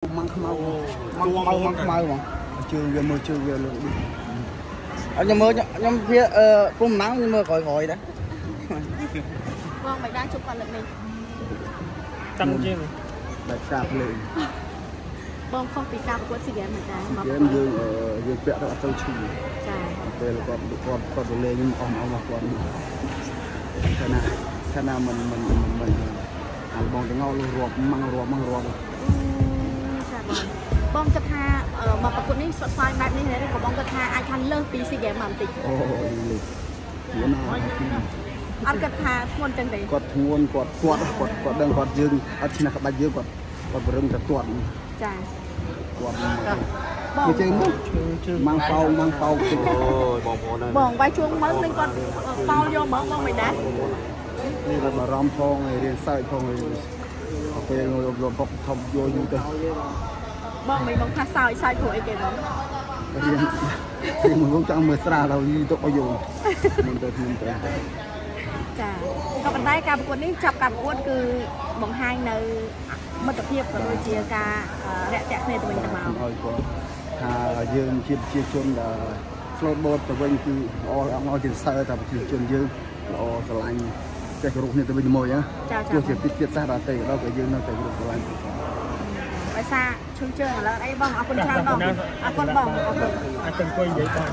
ម៉ងខ្មៅម៉ងខ្មៅម៉ងខ្មៅហ្មងជើងវាមើលជើងវាលើនេះអត់ខ្ញុំមើលខ្ញុំវាអឺពុំម៉ងខ្ញុំមើលក្រោយក្រោយដែរបងមិនដែរជប់គាត់លើកនេះតាំងជាងតែកាប់លេងបងខុសពីការប្រកួតស៊ីហ្គេមមិនដែរមកយើងយើងអឺយើងពាក់ទៅអត់ទៅឈឺចាពេលគាត់គាត់គាត់ទៅលេងអស់អស់មកគាត់ខណៈខណៈមិនមិនមិនអាបងទាំងអស់លុះរាប់ម៉ងរាប់ម៉ងរាប់ ស្វិតស្វាញបែបនេះឬក៏បងគិតថាអាចខានលើសពីស៊ីហ្គេមមកបន្តិចអូយលេងវាណាអត់គិតថាធ្ងន់ចឹងទេគាត់ធ្ងន់គាត់គាត់គាត់គាត់ដឹងគាត់យើងអត់ឈ្នះក្បាច់យើងគាត់គាត់បរឹងតែទាត់ចាគាត់បងគេជើងមកជើងជើងម៉ងប៉ោងម៉ងប៉ោងតិចអូយបងប្អូនហើយបងវាយជួងមើលនឹងគាត់ប៉ោលយកហ្មងបងមិនដែរនេះគាត់បារម្ភផងហើយរៀនសើចផងហើយពេលយកយកបុកធំយកយូរទៅ បងមិនបងថាសើចសើចព្រោះអីគេបងរៀនរៀនមកចង់មើលស្រាដល់យីទុកឲ្យយូរមិនទៅខ្ញុំទៅចាក៏ប៉ុន្តែការប្រកួតនេះចាប់ការប្រកួតគឺបង្ហាញនៅមិត្តភាពក៏ដូចជាការរាក់ទាក់គ្នាទៅវិញទៅមកឲ្យគាត់ថាយើងជាប្រជាជនដែល float boat ទៅវិញគឺល្អអត់ឲ្យជាសើតែប្រជាជនយើងល្អស្រឡាញ់ចេះគោរពគ្នាទៅវិញទៅមកណាចាទោះចាជាតិចទៀតសាសដល់ទៅដល់ក៏យើងនៅតែគោរពស្រឡាញ់ ដោយសារឈឹងជើងឥឡូវអីបងអរគុណច្រើនបងអរគុណបងអរគុណអាចទៅអង្គុយនិយាយបាន